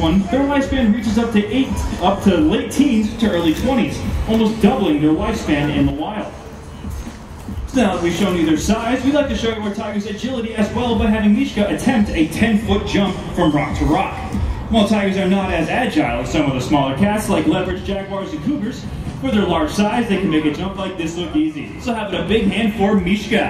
one, their lifespan reaches up to eight, up to late teens to early 20s, almost doubling their lifespan in the wild. So now that we've shown you their size, we'd like to show you our tiger's agility as well by having Mishka attempt a 10-foot jump from rock to rock. While tigers are not as agile as some of the smaller cats like leopards, jaguars, and cougars, for their large size, they can make a jump like this look easy. So have it a big hand for Mishka.